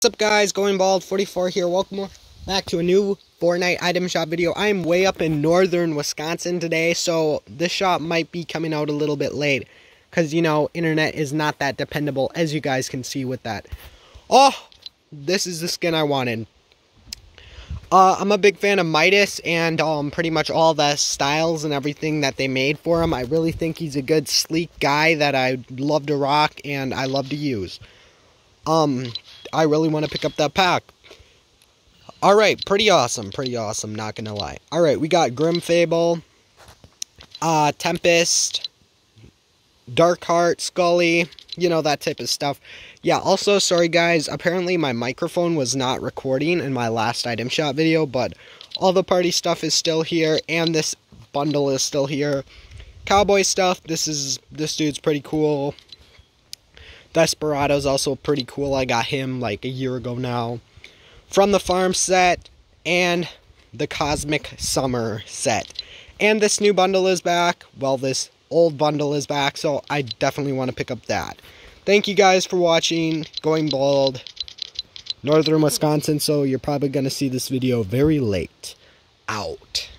What's up guys, Going Bald 44 here, welcome back to a new Fortnite item shop video. I am way up in northern Wisconsin today, so this shop might be coming out a little bit late. Because, you know, internet is not that dependable, as you guys can see with that. Oh, this is the skin I wanted. Uh, I'm a big fan of Midas and um, pretty much all the styles and everything that they made for him. I really think he's a good, sleek guy that I love to rock and I love to use. Um, I really want to pick up that pack. Alright, pretty awesome, pretty awesome, not gonna lie. Alright, we got Grim Fable, uh, Tempest, Darkheart, Scully, you know, that type of stuff. Yeah, also, sorry guys, apparently my microphone was not recording in my last item shop video, but all the party stuff is still here, and this bundle is still here. Cowboy stuff, this is, this dude's pretty cool. Desperado's also pretty cool. I got him like a year ago now. From the farm set and the Cosmic Summer set. And this new bundle is back. Well, this old bundle is back, so I definitely want to pick up that. Thank you guys for watching. Going Bald, Northern Wisconsin, so you're probably going to see this video very late. Out.